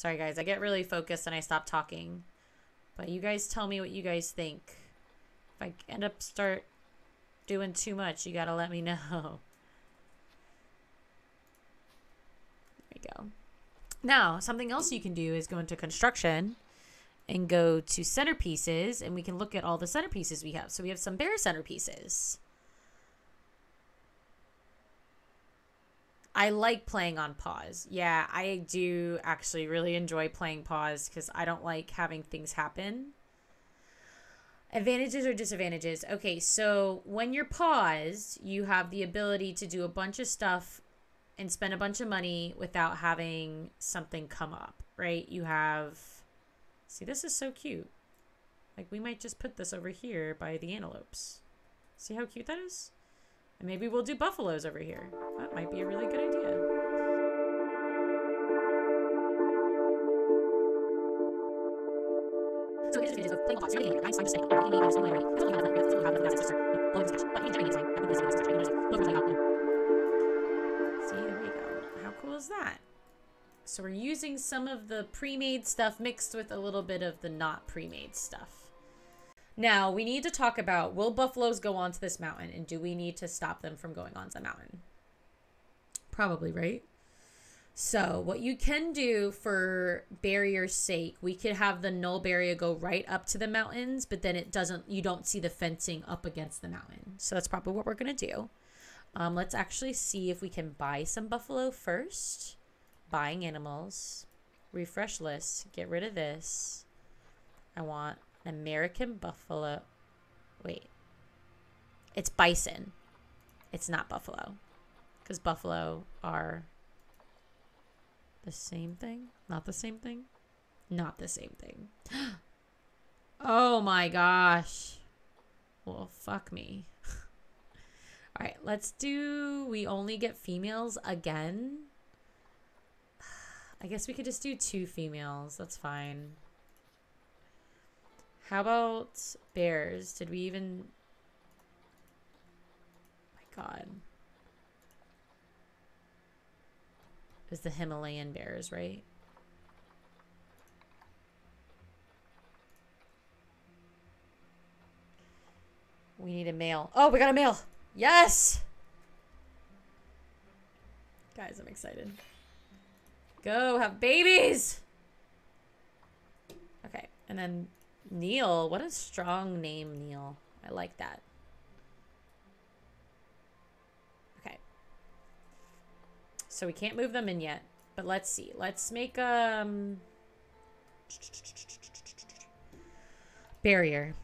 Sorry, guys. I get really focused and I stop talking. But you guys tell me what you guys think. If I end up start doing too much, you gotta let me know. There we go. Now, something else you can do is go into construction and go to centerpieces and we can look at all the centerpieces we have. So we have some bear centerpieces. I like playing on pause. Yeah, I do actually really enjoy playing pause because I don't like having things happen. Advantages or disadvantages? Okay, so when you're paused, you have the ability to do a bunch of stuff and spend a bunch of money without having something come up, right? You have. See, this is so cute. Like, we might just put this over here by the antelopes. See how cute that is? And maybe we'll do buffaloes over here. That might be a really good idea. So we're using some of the pre-made stuff mixed with a little bit of the not pre-made stuff. Now, we need to talk about will buffaloes go onto this mountain and do we need to stop them from going onto the mountain? Probably, right? So, what you can do for barrier's sake, we could have the null barrier go right up to the mountains, but then it doesn't, you don't see the fencing up against the mountain. So, that's probably what we're going to do. Um, let's actually see if we can buy some buffalo first. Buying animals. Refresh list. Get rid of this. I want American buffalo. Wait. It's bison. It's not buffalo. Because buffalo are the same thing? Not the same thing? Not the same thing. oh my gosh. Well, fuck me. All right, let's do. We only get females again. I guess we could just do two females. That's fine. How about bears? Did we even... my god. It was the Himalayan bears, right? We need a male. Oh, we got a male. Yes! Guys, I'm excited. Go, have babies! Okay, and then Neil. What a strong name, Neil. I like that. Okay. So we can't move them in yet. But let's see. Let's make um barrier.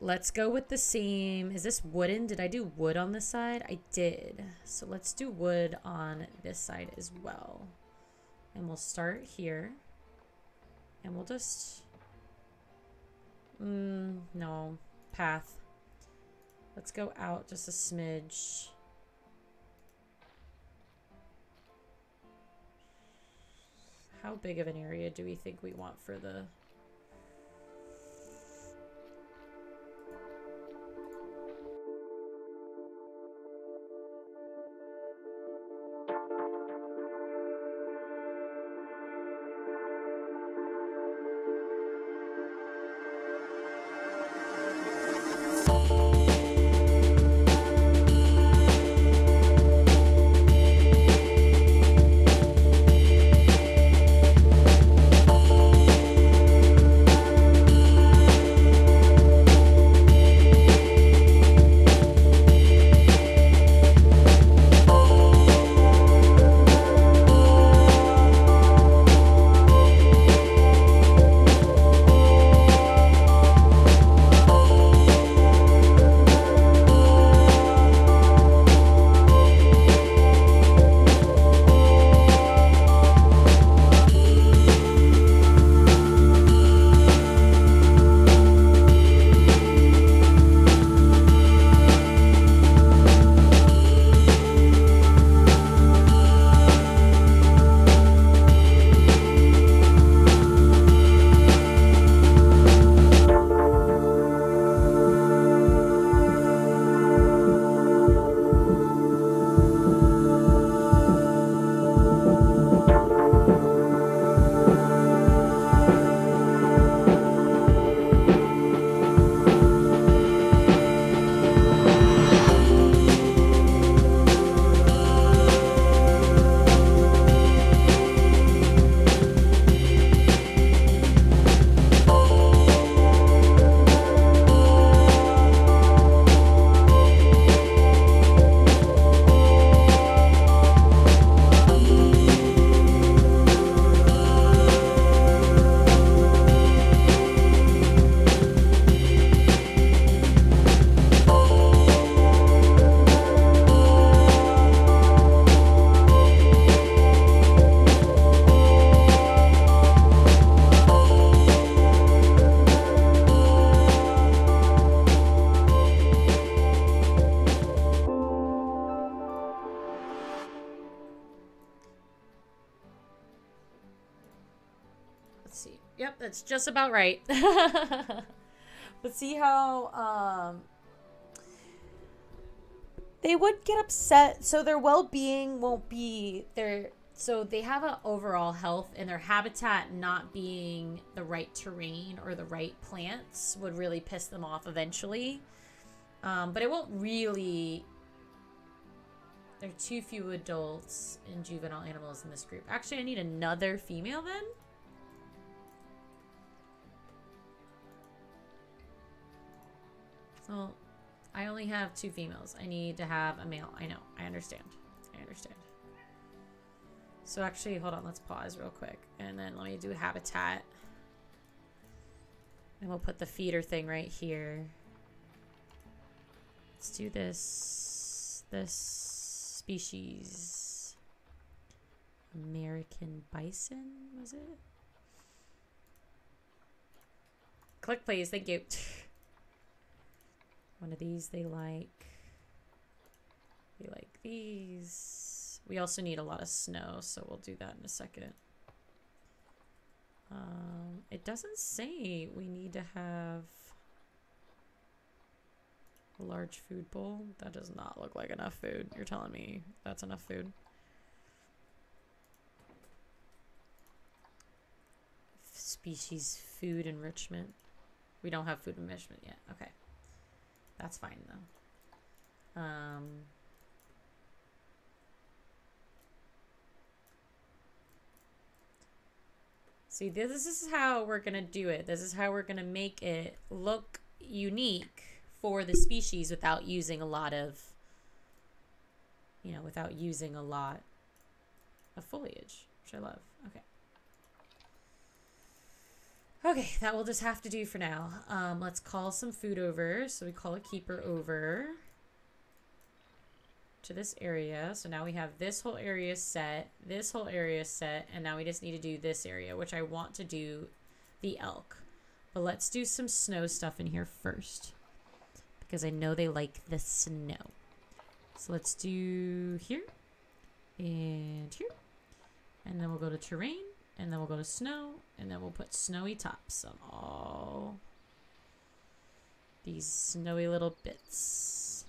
Let's go with the same. Is this wooden? Did I do wood on this side? I did. So let's do wood on this side as well. And we'll start here. And we'll just Mm, no. Path. Let's go out just a smidge. How big of an area do we think we want for the that's just about right. but see how um they would get upset. So their well-being won't be their so they have an overall health and their habitat not being the right terrain or the right plants would really piss them off eventually. Um, but it won't really there are too few adults and juvenile animals in this group. Actually i need another female then so i only have two females i need to have a male i know i understand i understand so actually, hold on, let's pause real quick. And then let me do habitat. And we'll put the feeder thing right here. Let's do this. This species. American bison, was it? Click, please. Thank you. One of these they like. They like these. We also need a lot of snow, so we'll do that in a second. Um, it doesn't say we need to have a large food bowl. That does not look like enough food. You're telling me that's enough food. Species food enrichment. We don't have food enrichment yet. Okay. That's fine though. Um, See, this is how we're going to do it. This is how we're going to make it look unique for the species without using a lot of, you know, without using a lot of foliage, which I love. Okay. Okay, that will just have to do for now. Um, let's call some food over. So we call a keeper over to this area. So now we have this whole area set, this whole area set, and now we just need to do this area, which I want to do the elk. But let's do some snow stuff in here first because I know they like the snow. So let's do here and here. And then we'll go to terrain and then we'll go to snow and then we'll put snowy tops on all these snowy little bits.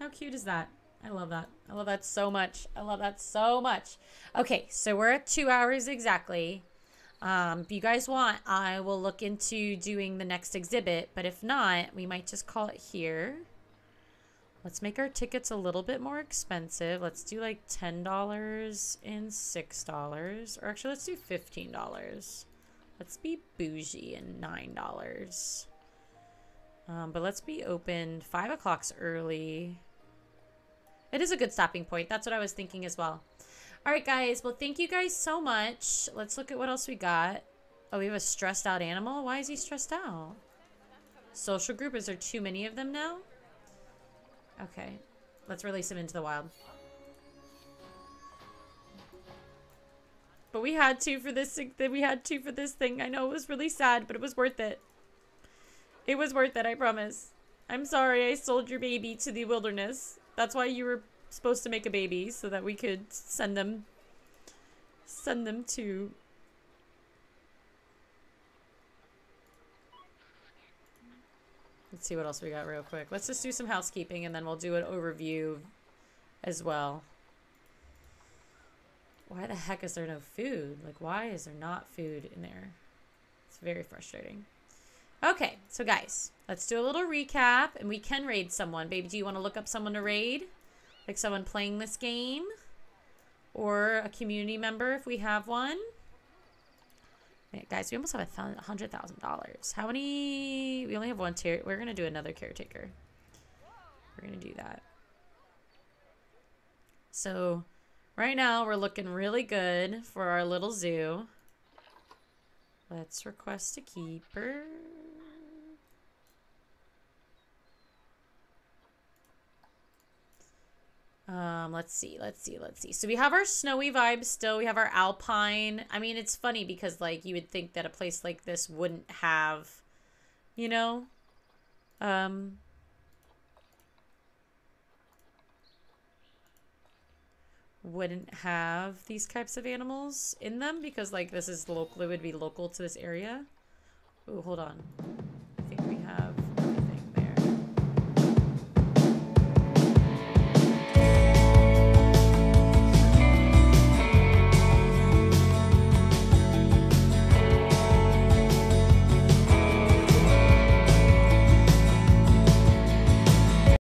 How cute is that? I love that. I love that so much. I love that so much. Okay, so we're at two hours exactly. Um, if you guys want, I will look into doing the next exhibit, but if not, we might just call it here. Let's make our tickets a little bit more expensive. Let's do like $10 and $6. Or actually, let's do $15. Let's be bougie and $9. Um, but let's be open. 5 o'clock's early. It is a good stopping point. That's what I was thinking as well. All right, guys. Well, thank you guys so much. Let's look at what else we got. Oh, we have a stressed out animal. Why is he stressed out? Social group. Is there too many of them now? Okay. Let's release him into the wild. But we had to for this thing we had to for this thing. I know it was really sad, but it was worth it. It was worth it, I promise. I'm sorry I sold your baby to the wilderness. That's why you were supposed to make a baby so that we could send them send them to Let's see what else we got real quick. Let's just do some housekeeping and then we'll do an overview as well. Why the heck is there no food? Like, why is there not food in there? It's very frustrating. Okay, so guys, let's do a little recap, and we can raid someone. Baby, do you want to look up someone to raid? Like someone playing this game? Or a community member if we have one? Guys, we almost have a $100,000. How many? We only have one tier. We're going to do another caretaker. We're to do that. So, right now, we're looking really good for our little zoo. Let's request a keeper. Um, let's see, let's see, let's see. So we have our snowy vibes still. We have our alpine. I mean, it's funny because like you would think that a place like this wouldn't have, you know, um, wouldn't have these types of animals in them because like this is local, would be local to this area. Ooh, hold on.